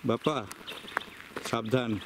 Bapak, Sabdan.